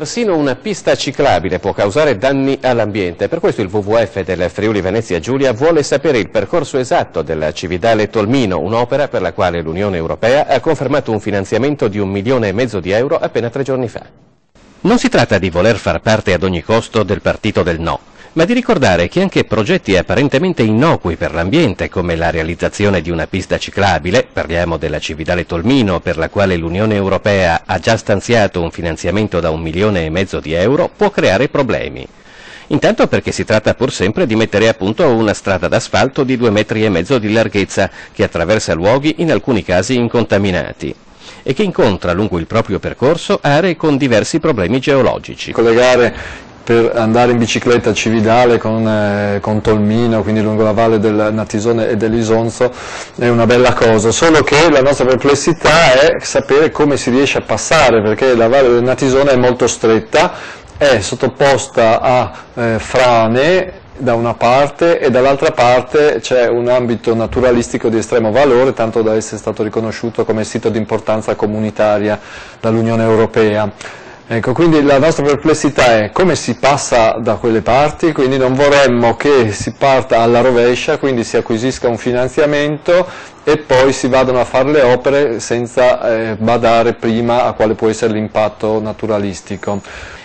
Persino una pista ciclabile può causare danni all'ambiente, per questo il WWF del Friuli Venezia Giulia vuole sapere il percorso esatto della Cividale Tolmino, un'opera per la quale l'Unione Europea ha confermato un finanziamento di un milione e mezzo di euro appena tre giorni fa. Non si tratta di voler far parte ad ogni costo del partito del no, ma di ricordare che anche progetti apparentemente innocui per l'ambiente, come la realizzazione di una pista ciclabile, parliamo della Cividale Tolmino, per la quale l'Unione Europea ha già stanziato un finanziamento da un milione e mezzo di euro, può creare problemi. Intanto perché si tratta pur sempre di mettere a punto una strada d'asfalto di due metri e mezzo di larghezza, che attraversa luoghi in alcuni casi incontaminati e che incontra lungo il proprio percorso aree con diversi problemi geologici. Collegare per andare in bicicletta a Cividale con, eh, con, Tolmino, quindi lungo la valle del Natisone e dell'Isonzo, è una bella cosa, solo che la nostra perplessità è sapere come si riesce a passare, perché la valle del Natisone è molto stretta, è sottoposta a eh, frane da una parte e dall'altra parte c'è un ambito naturalistico di estremo valore, tanto da essere stato riconosciuto come sito di importanza comunitaria dall'Unione Europea. Ecco, quindi la nostra perplessità è come si passa da quelle parti, quindi non vorremmo che si parta alla rovescia, quindi si acquisisca un finanziamento e poi si vadano a fare le opere senza eh, badare prima a quale può essere l'impatto naturalistico.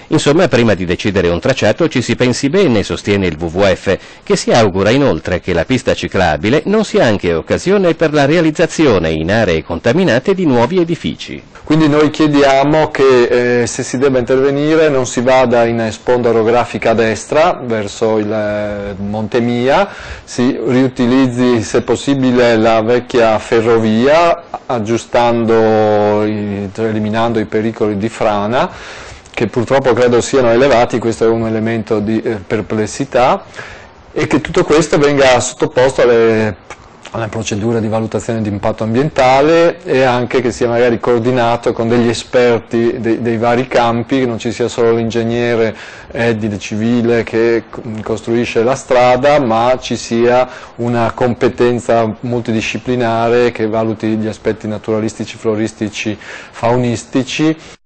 Insomma, prima di decidere un tracciato ci si pensi bene, sostiene il WWF, che si augura inoltre che la pista ciclabile non sia anche occasione per la realizzazione in aree contaminate di nuovi edifici. Quindi noi chiediamo che eh, se si debba intervenire non si vada in sponda orografica a destra verso il eh, Monte Mia, si riutilizzi se possibile la vecchia ferrovia aggiustando, eliminando i pericoli di frana che purtroppo credo siano elevati, questo è un elemento di eh, perplessità, e che tutto questo venga sottoposto alle, alle procedure di valutazione di impatto ambientale e anche che sia magari coordinato con degli esperti dei, dei vari campi, che non ci sia solo l'ingegnere edile civile che costruisce la strada, ma ci sia una competenza multidisciplinare che valuti gli aspetti naturalistici, floristici, faunistici.